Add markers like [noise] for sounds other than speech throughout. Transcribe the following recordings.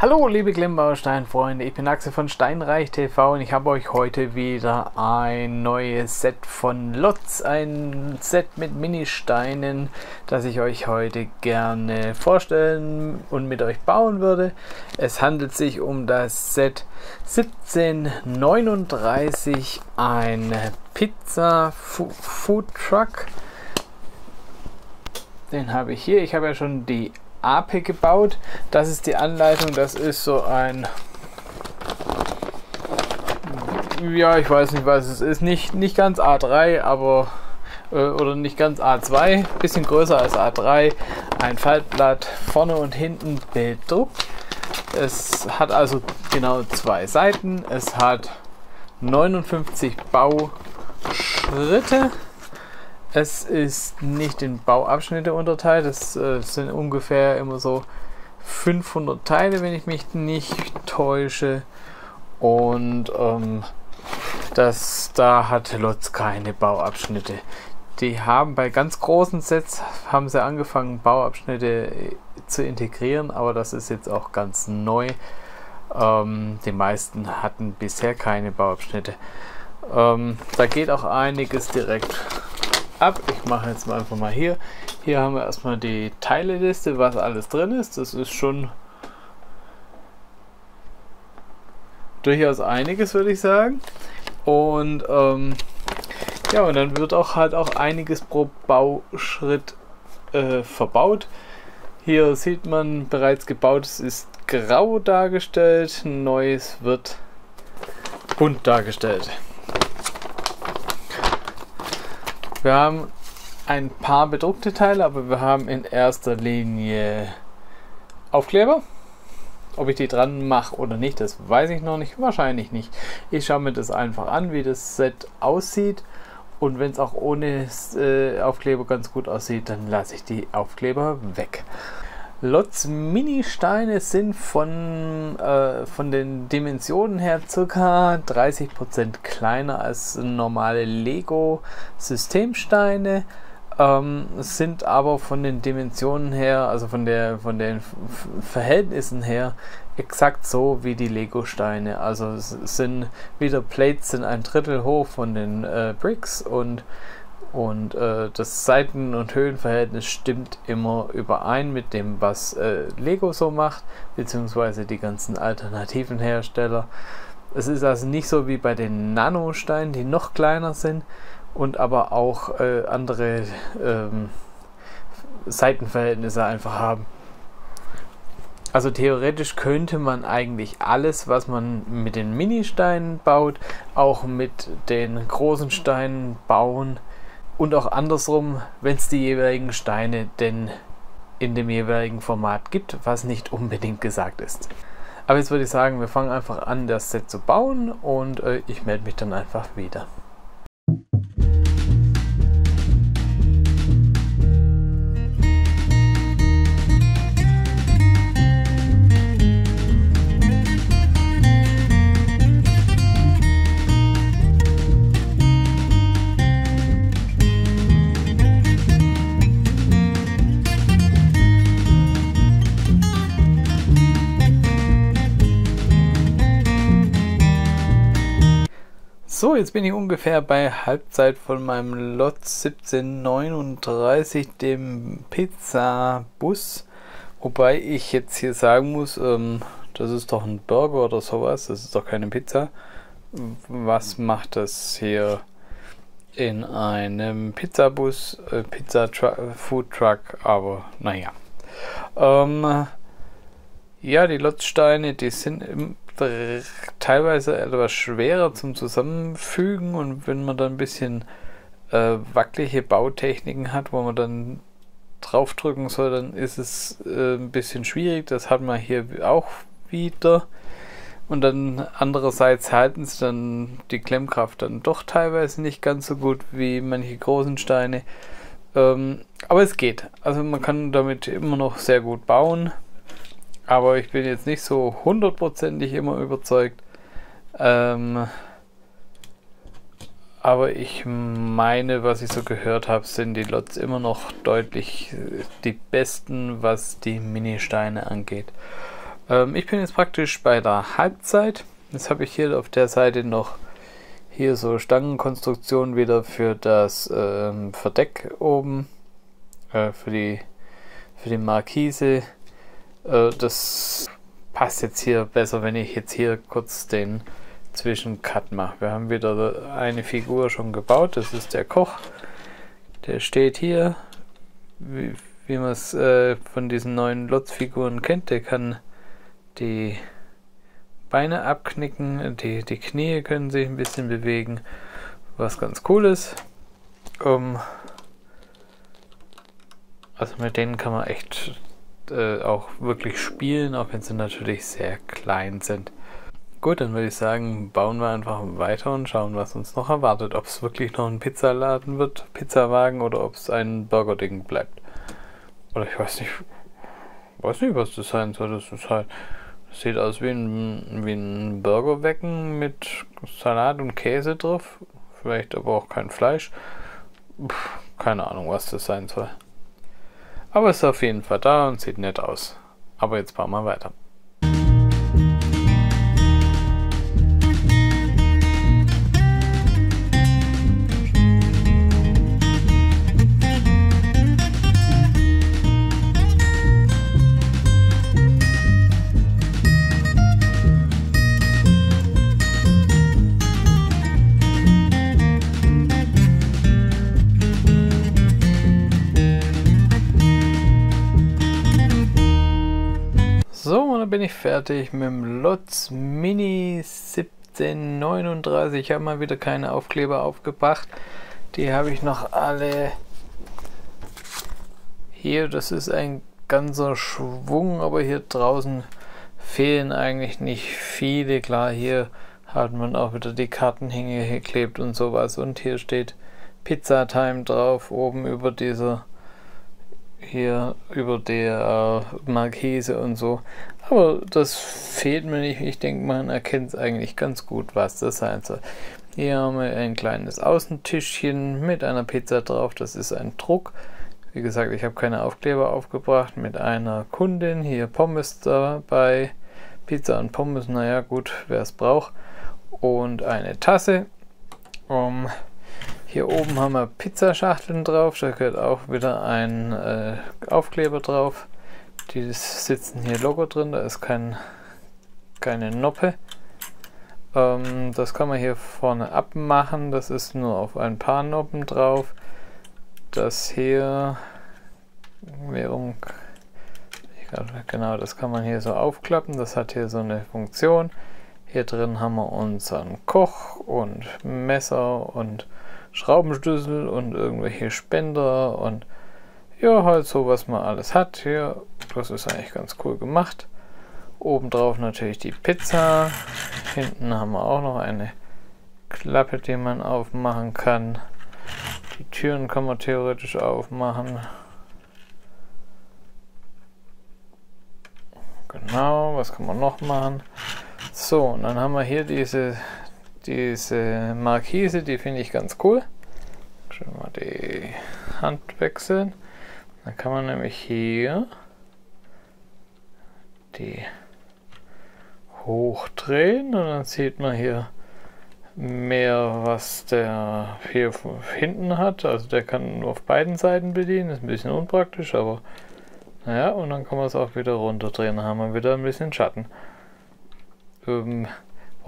Hallo liebe Klemmbaustein-Freunde, ich bin Axel von Steinreich TV und ich habe euch heute wieder ein neues Set von Lotz, ein Set mit Ministeinen, das ich euch heute gerne vorstellen und mit euch bauen würde. Es handelt sich um das Set 1739, ein Pizza Food Truck. Den habe ich hier. Ich habe ja schon die Ape gebaut. Das ist die Anleitung. Das ist so ein ja, ich weiß nicht, was es ist. Nicht, nicht ganz A3, aber äh, oder nicht ganz A2, bisschen größer als A3. Ein Faltblatt vorne und hinten bedruckt. Es hat also genau zwei Seiten. Es hat 59 Bauschritte. Es ist nicht in Bauabschnitte unterteilt. Es äh, sind ungefähr immer so 500 Teile, wenn ich mich nicht täusche. Und ähm, das, da hat Lotz keine Bauabschnitte. Die haben bei ganz großen Sets haben sie angefangen, Bauabschnitte äh, zu integrieren, aber das ist jetzt auch ganz neu. Ähm, die meisten hatten bisher keine Bauabschnitte. Ähm, da geht auch einiges direkt ab. Ich mache jetzt mal einfach mal hier. Hier haben wir erstmal die Teileliste, was alles drin ist. Das ist schon durchaus einiges, würde ich sagen. Und ähm, ja, und dann wird auch halt auch einiges pro Bauschritt äh, verbaut. Hier sieht man bereits gebautes ist grau dargestellt, neues wird bunt dargestellt. Wir haben ein paar bedruckte Teile, aber wir haben in erster Linie Aufkleber. Ob ich die dran mache oder nicht, das weiß ich noch nicht. Wahrscheinlich nicht. Ich schaue mir das einfach an, wie das Set aussieht. Und wenn es auch ohne äh, Aufkleber ganz gut aussieht, dann lasse ich die Aufkleber weg. Lots Mini-Steine sind von, äh, von den Dimensionen her circa 30% kleiner als normale Lego-Systemsteine, ähm, sind aber von den Dimensionen her, also von, der, von den Verhältnissen her, exakt so wie die Lego-Steine. Also sind wieder Plates sind ein Drittel hoch von den äh, Bricks und und äh, das Seiten- und Höhenverhältnis stimmt immer überein mit dem, was äh, Lego so macht, beziehungsweise die ganzen alternativen Hersteller. Es ist also nicht so wie bei den Nanosteinen, die noch kleiner sind und aber auch äh, andere ähm, Seitenverhältnisse einfach haben. Also theoretisch könnte man eigentlich alles, was man mit den Ministeinen baut, auch mit den großen Steinen bauen und auch andersrum, wenn es die jeweiligen Steine denn in dem jeweiligen Format gibt, was nicht [laughs] unbedingt gesagt ist. Aber jetzt würde ich sagen, wir fangen einfach an, das Set zu bauen und äh, ich melde mich dann einfach wieder. Jetzt bin ich ungefähr bei Halbzeit von meinem Lot 1739, dem Pizza-Bus. Wobei ich jetzt hier sagen muss, ähm, das ist doch ein Burger oder sowas, das ist doch keine Pizza. Was macht das hier in einem Pizzabus, äh, Pizza -Tru Food Truck, aber naja. Ähm, ja, die Lotzsteine, die sind im teilweise etwas schwerer zum Zusammenfügen und wenn man dann ein bisschen äh, wackelige Bautechniken hat, wo man dann draufdrücken soll, dann ist es äh, ein bisschen schwierig. Das hat man hier auch wieder. Und dann andererseits halten sie dann die Klemmkraft dann doch teilweise nicht ganz so gut wie manche großen Steine. Ähm, aber es geht. Also man kann damit immer noch sehr gut bauen. Aber ich bin jetzt nicht so hundertprozentig immer überzeugt. Ähm, aber ich meine, was ich so gehört habe, sind die Lots immer noch deutlich äh, die besten, was die Ministeine angeht. Ähm, ich bin jetzt praktisch bei der Halbzeit. Jetzt habe ich hier auf der Seite noch hier so Stangenkonstruktion wieder für das ähm, Verdeck oben, äh, für die für die Markise. Äh, das passt jetzt hier besser, wenn ich jetzt hier kurz den Zwischencut mache. Wir haben wieder eine Figur schon gebaut, das ist der Koch. Der steht hier, wie, wie man es äh, von diesen neuen Lotz-Figuren kennt. Der kann die Beine abknicken, die, die Knie können sich ein bisschen bewegen, was ganz cool ist. Um, also mit denen kann man echt äh, auch wirklich spielen, auch wenn sie natürlich sehr klein sind. Gut, dann würde ich sagen, bauen wir einfach weiter und schauen, was uns noch erwartet. Ob es wirklich noch ein Pizzaladen wird, Pizzawagen oder ob es ein Burgerding bleibt. Oder ich weiß nicht, weiß nicht, was das sein soll. Das ist halt, das sieht aus wie ein, wie ein Burgerwecken mit Salat und Käse drauf. Vielleicht aber auch kein Fleisch. Puh, keine Ahnung, was das sein soll. Aber ist auf jeden Fall da und sieht nett aus. Aber jetzt bauen wir weiter. Bin ich fertig mit dem Lotz Mini 1739. Ich habe mal wieder keine Aufkleber aufgebracht. Die habe ich noch alle hier. Das ist ein ganzer Schwung, aber hier draußen fehlen eigentlich nicht viele. Klar, hier hat man auch wieder die Karten hingeklebt und sowas. Und hier steht Pizza Time drauf, oben über dieser hier über der Markise und so. Aber das fehlt mir nicht. Ich denke, man erkennt es eigentlich ganz gut, was das sein soll. Hier haben wir ein kleines Außentischchen mit einer Pizza drauf. Das ist ein Druck. Wie gesagt, ich habe keine Aufkleber aufgebracht. Mit einer Kundin. Hier Pommes dabei. Pizza und Pommes, naja gut, wer es braucht. Und eine Tasse. Um, hier oben haben wir Pizzaschachteln drauf, da gehört auch wieder ein äh, Aufkleber drauf. Die sitzen hier Logo drin, da ist kein, keine Noppe. Ähm, das kann man hier vorne abmachen, das ist nur auf ein paar Noppen drauf. Das hier, Währung, genau, das kann man hier so aufklappen, das hat hier so eine Funktion. Hier drin haben wir unseren Koch und Messer und Schraubenschlüssel und irgendwelche Spender und ja, halt so, was man alles hat hier. Das ist eigentlich ganz cool gemacht. Obendrauf natürlich die Pizza. Hinten haben wir auch noch eine Klappe, die man aufmachen kann. Die Türen kann man theoretisch aufmachen. Genau, was kann man noch machen? So, und dann haben wir hier diese diese Markise, die finde ich ganz cool. Schon mal die Hand wechseln. Dann kann man nämlich hier die hochdrehen und dann sieht man hier mehr, was der hier hinten hat. Also der kann nur auf beiden Seiten bedienen, ist ein bisschen unpraktisch, aber naja, und dann kann man es auch wieder runterdrehen, dann haben wir wieder ein bisschen Schatten. Ähm,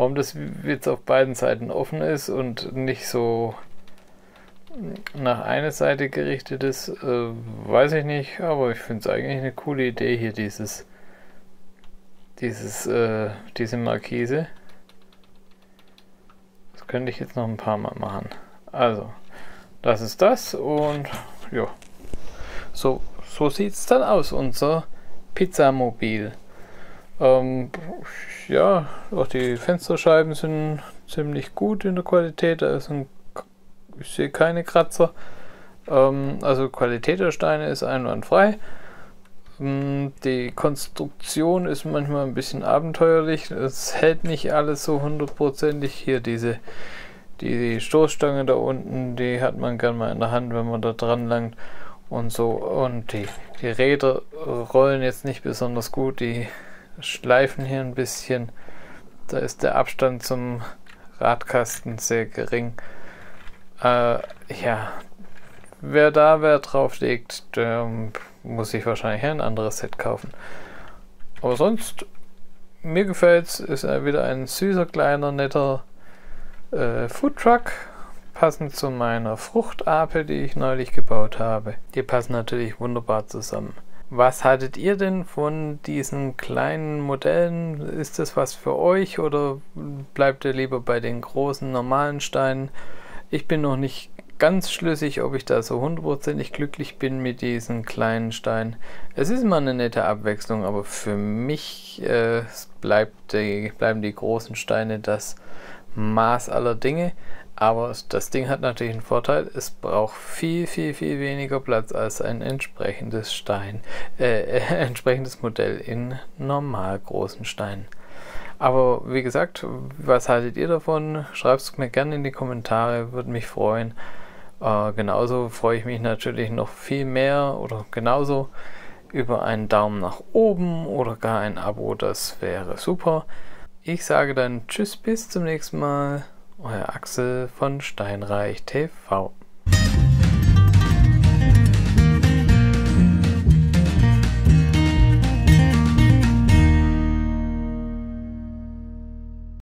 Warum das jetzt auf beiden Seiten offen ist und nicht so nach einer Seite gerichtet ist, äh, weiß ich nicht, aber ich finde es eigentlich eine coole Idee hier, dieses, dieses, äh, diese Markise. Das könnte ich jetzt noch ein paar Mal machen. Also, das ist das und ja, so, so sieht es dann aus, unser Pizzamobil. Ähm, ja, auch die Fensterscheiben sind ziemlich gut in der Qualität. Da ist ein, ich sehe keine Kratzer. Ähm, also Qualität der Steine ist einwandfrei. Ähm, die Konstruktion ist manchmal ein bisschen abenteuerlich. Es hält nicht alles so hundertprozentig. Hier diese die Stoßstange da unten, die hat man gern mal in der Hand, wenn man da dran langt und so. Und die, die Räder rollen jetzt nicht besonders gut. Die schleifen hier ein bisschen. Da ist der Abstand zum Radkasten sehr gering. Äh, ja, wer da Wert drauf legt, der muss sich wahrscheinlich ein anderes Set kaufen. Aber sonst, mir gefällt es, ist er wieder ein süßer, kleiner, netter äh, Foodtruck. Passend zu meiner Fruchtape, die ich neulich gebaut habe. Die passen natürlich wunderbar zusammen. Was haltet ihr denn von diesen kleinen Modellen? Ist das was für euch oder bleibt ihr lieber bei den großen normalen Steinen? Ich bin noch nicht ganz schlüssig, ob ich da so hundertprozentig glücklich bin mit diesen kleinen Steinen. Es ist mal eine nette Abwechslung, aber für mich äh, bleibt die, bleiben die großen Steine das Maß aller Dinge. Aber das Ding hat natürlich einen Vorteil, es braucht viel, viel, viel weniger Platz als ein entsprechendes Stein, äh, [laughs] entsprechendes Modell in normal großen Steinen. Aber wie gesagt, was haltet ihr davon? Schreibt es mir gerne in die Kommentare, würde mich freuen. Äh, genauso freue ich mich natürlich noch viel mehr oder genauso über einen Daumen nach oben oder gar ein Abo, das wäre super. Ich sage dann Tschüss, bis zum nächsten Mal. Euer Axel von Steinreich TV.